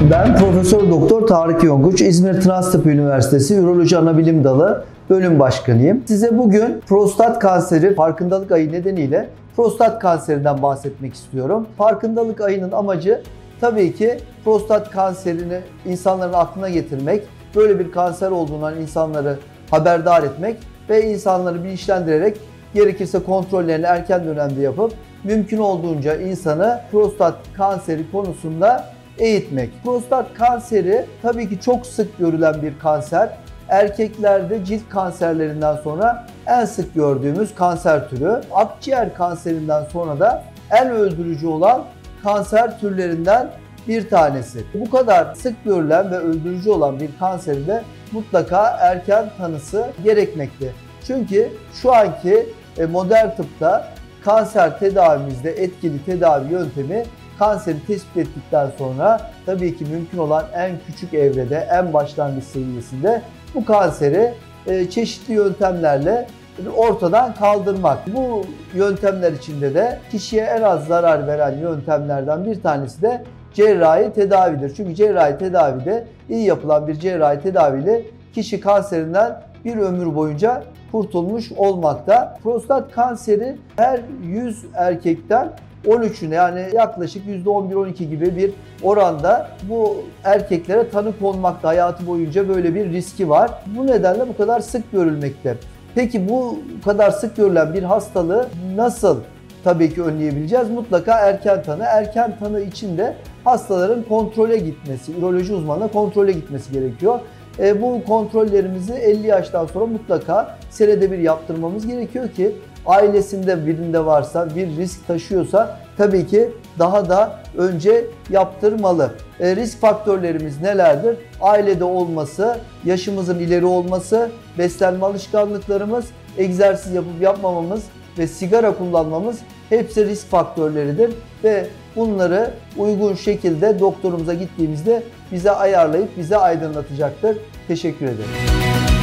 Ben Profesör Doktor Tarık Yonguç, İzmir Tıp Üniversitesi Üroloji Anabilim Dalı bölüm başkanıyım. Size bugün prostat kanseri farkındalık ayı nedeniyle prostat kanserinden bahsetmek istiyorum. Farkındalık ayının amacı tabii ki prostat kanserini insanların aklına getirmek, böyle bir kanser olduğundan insanları haberdar etmek ve insanları bilinçlendirerek gerekirse kontrollerini erken dönemde yapıp mümkün olduğunca insanı prostat kanseri konusunda eğitmek. Prostat kanseri tabii ki çok sık görülen bir kanser. Erkeklerde cilt kanserlerinden sonra en sık gördüğümüz kanser türü. Akciğer kanserinden sonra da en öldürücü olan kanser türlerinden bir tanesi. Bu kadar sık görülen ve öldürücü olan bir kanseri de mutlaka erken tanısı gerekmekte. Çünkü şu anki e, modern tıpta kanser tedavimizde etkili tedavi yöntemi kanseri tespit ettikten sonra tabii ki mümkün olan en küçük evrede, en başlangıç seviyesinde bu kanseri e, çeşitli yöntemlerle ortadan kaldırmak. Bu yöntemler içinde de kişiye en az zarar veren yöntemlerden bir tanesi de cerrahi tedavidir. Çünkü cerrahi tedavide iyi yapılan bir cerrahi tedaviyle kişi kanserinden bir ömür boyunca kurtulmuş olmakta. Prostat kanseri her 100 erkekten 13'üne yani yaklaşık %11-12 gibi bir oranda bu erkeklere tanı konmakta hayatı boyunca böyle bir riski var. Bu nedenle bu kadar sık görülmekte. Peki bu kadar sık görülen bir hastalığı nasıl tabii ki önleyebileceğiz? Mutlaka erken tanı. Erken tanı için de hastaların kontrole gitmesi, üroloji uzmanına kontrole gitmesi gerekiyor. E, bu kontrollerimizi 50 yaştan sonra mutlaka senede bir yaptırmamız gerekiyor ki ailesinde birinde varsa, bir risk taşıyorsa tabii ki daha da önce yaptırmalı. E, risk faktörlerimiz nelerdir? Ailede olması, yaşımızın ileri olması, beslenme alışkanlıklarımız, egzersiz yapıp yapmamamız ve sigara kullanmamız hepsi risk faktörleridir ve bunları uygun şekilde doktorumuza gittiğimizde bize ayarlayıp bize aydınlatacaktır. Teşekkür ederim.